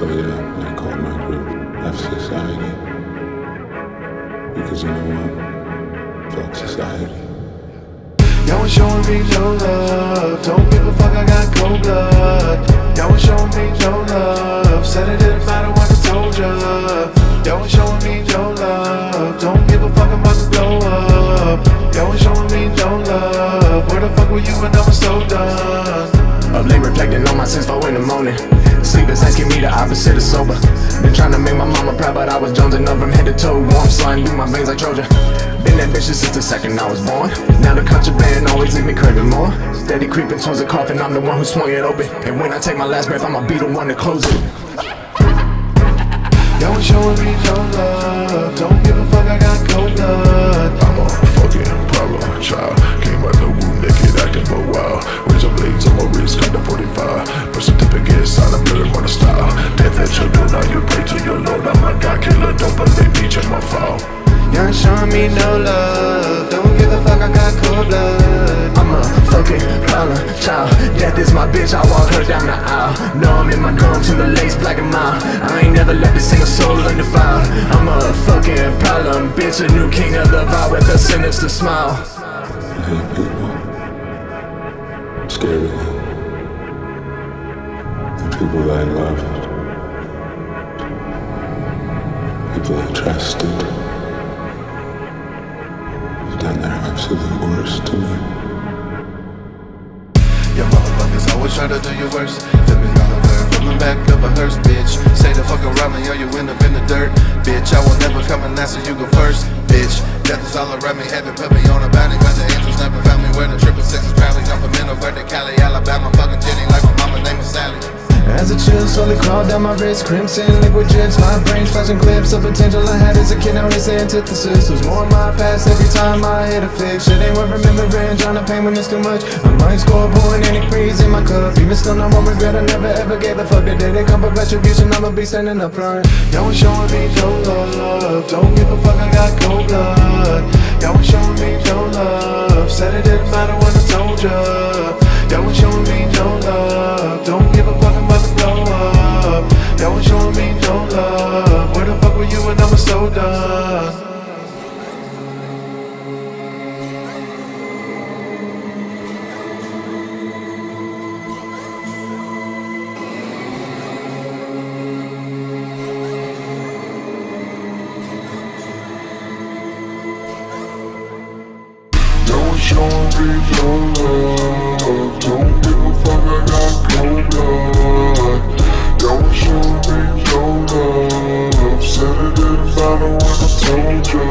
So yeah, I call my group F Society. Because you know what? Fuck society. Y'all was showing me no love. Don't give a fuck, I got cold blood. Y'all was showing me no love. Said it didn't matter what I told ya. Y'all was showing me no love. Don't give a fuck, I'm about to blow up. Y'all was showing me no love. Where the fuck were you when I was so done? Up late reflecting on my sins four in the morning. Sleepless asking me the opposite of sober. Been trying to make my mama proud, but I was jonesing up from head to toe. Warm sliding through my veins like Trojan. Been ambitious since the second I was born. Now the contraband always leave me craving more. Steady creeping towards the coffin, I'm the one who swung it open. And when I take my last breath, I'ma be the one to close it. Was showing me no love. Don't give a fuck, Y'all showing me no love. Don't give a fuck, I got cold blood. I'm a fucking problem child. Death is my bitch, I walk her down the aisle. No, I'm in my gun to the lace, black and mild. I ain't never let a single soul undefiled. I'm a fucking problem bitch, a new king of the vibe with a sinister smile. I hate people. Them. The people I loved. People I trusted. Done their absolute worst to me. You motherfuckers always try to do your worst. Took me all the way from the back of a hearse, bitch. Say the fuck around me or you end up in the dirt, bitch. I will never come and so you go first, bitch. Death is all around me, heaven put me on a bounty, but the angels never found me. Where the triple sixes proudly jump from Middleburg to Cali, Alabama, fucking As the chill slowly crawled down my wrist, crimson liquid drips, my brain's flashing clips of potential I had as a kid. Now it's the antithesis. Was more in my past every time I hit a fix. Shit ain't worth remembering, trying to pain when it's too much. I might score pouring any breeze in my cup. Even still, no more regret. I never ever gave a fuck. The day they come for retribution, I'ma be standing up front. Y'all was showing me no love. Don't give a fuck, I got cold blood. Y'all was need your love Don't give a fuck, I got cold blood Don't show me your love Said it if I don't want to told you